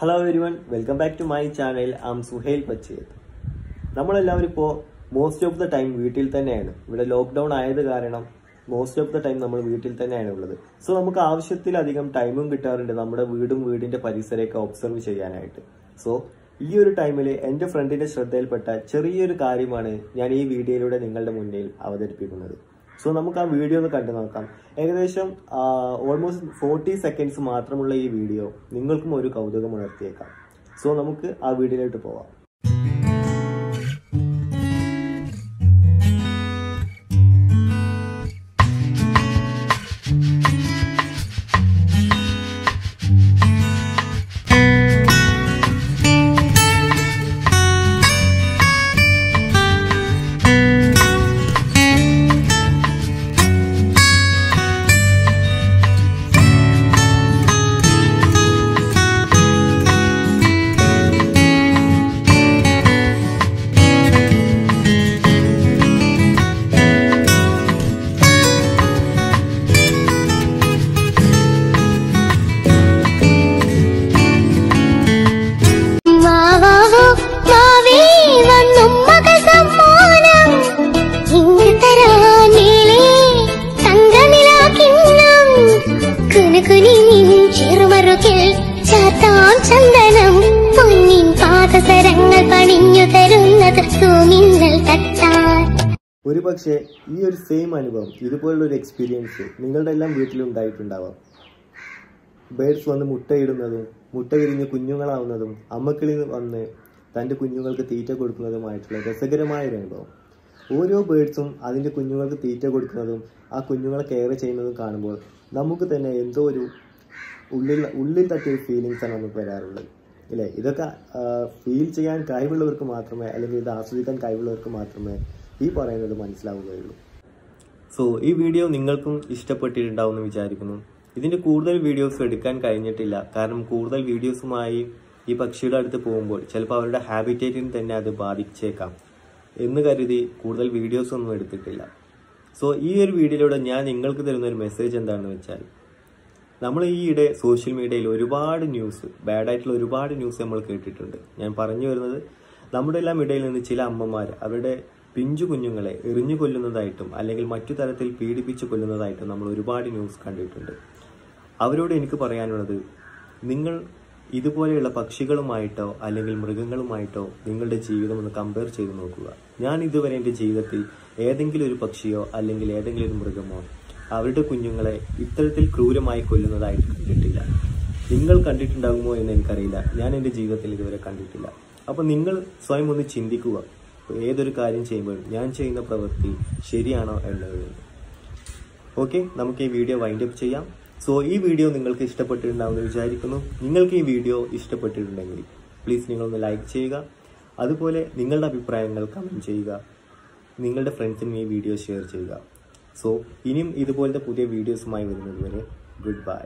Hello everyone welcome back to my channel am Suhail പച്ചേത് നമ്മളെല്ലാവരും ഇപ്പോൾ most of the time വീട്ടിൽ തന്നെയാണ്. ഇവിടെ ലോക്ക്ഡൗൺ ആയത് കാരണം മോസ്റ്റ് ഓഫ് ദ ടൈം നമ്മൾ വീട്ടിൽ തന്നെയാണ് ഉള്ളത്. സോ നമുക്ക് ആവശ്യത്തിലധികം ടൈമും കിട്ടാറുണ്ട് നമ്മുടെ വീടും വീടിന്റെ പരിസരമൊക്കെ ഒബ്സർവ് ചെയ്യാനായിട്ട്. സോ ഈ ഒരു ടൈമിൽ എന്റെ ഫ്രണ്ടിന്റെ ശ്രദ്ധയിൽപ്പെട്ട ചെറിയൊരു കാര്യമാണ് ഞാൻ ഈ വീഡിയോയിലൂടെ നിങ്ങളുടെ മുന്നിൽ അവതരിപ്പിക്കുന്നത്. സോ നമുക്ക് ആ വീഡിയോ ഒന്ന് കണ്ടു നോക്കാം. ഏകദേശം ഓൾമോസ്റ്റ് ഫോർട്ടി സെക്കൻഡ്സ് മാത്രമുള്ള ഈ വീഡിയോ നിങ്ങൾക്കും ഒരു കൗതുകം ഉണർത്തിയേക്കാം. സോ നമുക്ക് ആ വീഡിയോയിലോട്ട് പോവാം. ചന്ദനം പൊന്നിൻ പാദസരങ്ങൾ പണിഞ്ഞു തരുന്നത് തൂമിന്നൽ തട്ടാൻ. ഈ ഒരു സെയിം അനുഭവം ഇതുപോലുള്ള ഒരു എക്സ്പീരിയൻസ് നിങ്ങളുടെ എല്ലാം വീട്ടിലുണ്ടായിട്ടുണ്ടാവാം. ബേഡ്സ് വന്ന് മുട്ടയിടുന്നതും മുട്ട വിരിഞ്ഞ് കുഞ്ഞുങ്ങളാവുന്നതും അമ്മക്കിളി വന്ന് തന്റെ കുഞ്ഞുങ്ങൾക്ക് തീറ്റ കൊടുക്കുന്നതുമായിട്ടുള്ള രസകരമായ ഒരു അനുഭവം. ഓരോ ബേഡ്സും അതിന്റെ കുഞ്ഞുങ്ങൾക്ക് തീറ്റ കൊടുക്കുന്നതും ആ കുഞ്ഞുങ്ങളെ കെയർ ചെയ്യുന്നതും കാണുമ്പോൾ നമുക്ക് തന്നെ എന്തോ ഒരു ഉള്ളിൽ ഉള്ളിൽ തട്ടിയ ഫീലിങ്സ് ആണ് നമുക്ക് വരാറുള്ളത്. ഇല്ലേ? ഇതൊക്കെ ഫീൽ ചെയ്യാൻ കഴിവുള്ളവർക്ക് മാത്രമേ അല്ലെങ്കിൽ ഇത് ആസ്വദിക്കാൻ കഴിവുള്ളവർക്ക് മാത്രമേ ഈ പറയുന്നത് മനസ്സിലാവുകയുള്ളൂ. സോ ഈ വീഡിയോ നിങ്ങൾക്കും ഇഷ്ടപ്പെട്ടിട്ടുണ്ടാവുമെന്ന് വിചാരിക്കുന്നു. ഇതിന്റെ കൂടുതൽ വീഡിയോസ് എടുക്കാൻ കഴിഞ്ഞിട്ടില്ല. കാരണം കൂടുതൽ വീഡിയോസുമായി ഈ പക്ഷിയുടെ അടുത്ത് പോകുമ്പോൾ ചിലപ്പോൾ അവരുടെ ഹാബിറ്റേറ്റിന് തന്നെ അത് ബാധിച്ചേക്കാം. എന്ന് കരുതി കൂടുതൽ വീഡിയോസ് ഒന്നും എടുത്തിട്ടില്ല. സോ ഈ ഒരു വീഡിയോയിലൂടെ ഞാൻ നിങ്ങൾക്ക് തരുന്ന ഒരു മെസ്സേജ് എന്താണെന്ന് വെച്ചാൽ നമ്മൾ ഈയിടെ സോഷ്യൽ മീഡിയയിൽ ഒരുപാട് ന്യൂസ് ബാഡായിട്ടുള്ള ഒരുപാട് ന്യൂസ് നമ്മൾ കേട്ടിട്ടുണ്ട്. ഞാൻ പറഞ്ഞു വരുന്നത് നമ്മുടെ എല്ലാം ഇടയിൽ നിന്ന് ചില അമ്മമാർ അവരുടെ പിഞ്ചു കുഞ്ഞുങ്ങളെ എറിഞ്ഞു കൊല്ലുന്നതായിട്ടും അല്ലെങ്കിൽ മറ്റു തരത്തിൽ പീഡിപ്പിച്ചു കൊല്ലുന്നതായിട്ടും നമ്മൾ ഒരുപാട് ന്യൂസ് കണ്ടിട്ടുണ്ട്. അവരോട് എനിക്ക് പറയാനുള്ളത് നിങ്ങൾ ഇതുപോലെയുള്ള പക്ഷികളുമായിട്ടോ അല്ലെങ്കിൽ മൃഗങ്ങളുമായിട്ടോ നിങ്ങളുടെ ജീവിതം ഒന്ന് കമ്പയർ ചെയ്ത് നോക്കുക. ഞാൻ ഇതുവരെ എന്റെ ജീവിതത്തിൽ ഏതെങ്കിലും ഒരു പക്ഷിയോ അല്ലെങ്കിൽ ഏതെങ്കിലും ഒരു മൃഗമോ അവരുടെ കുഞ്ഞുങ്ങളെ ഇത്തരത്തിൽ ക്രൂരമായി കൊല്ലുന്നതായിട്ട് കണ്ടിട്ടില്ല. നിങ്ങൾ കണ്ടിട്ടുണ്ടാകുമോ എന്ന് എനിക്കറിയില്ല. ഞാൻ എന്റെ ജീവിതത്തിൽ ഇതുവരെ കണ്ടിട്ടില്ല. അപ്പോൾ നിങ്ങൾ സ്വയം ഒന്ന് ചിന്തിക്കുക. ഏതൊരു കാര്യം ചെയ്യുമ്പോഴും ഞാൻ ചെയ്യുന്ന പ്രവൃത്തി ശരിയാണോ എന്നത് ഓക്കെ നമുക്ക് ഈ വീഡിയോ വൈൻഡ് അപ്പ് ചെയ്യാം. സോ ഈ വീഡിയോ നിങ്ങൾക്ക് ഇഷ്ടപ്പെട്ടിട്ടുണ്ടാവുമെന്ന് വിചാരിക്കുന്നു. നിങ്ങൾക്ക് ഈ വീഡിയോ ഇഷ്ടപ്പെട്ടിട്ടുണ്ടെങ്കിൽ പ്ലീസ് നിങ്ങളൊന്ന് ലൈക്ക് ചെയ്യുക. അതുപോലെ നിങ്ങളുടെ അഭിപ്രായങ്ങൾ കമന്റ് ചെയ്യുക. നിങ്ങളുടെ ഫ്രണ്ട്സിനും ഈ വീഡിയോ ഷെയർ ചെയ്യുക. സോ ഇനിയും ഇതുപോലത്തെ പുതിയ വീഡിയോസുമായി വരുന്നത് വരെ ഗുഡ് ബൈ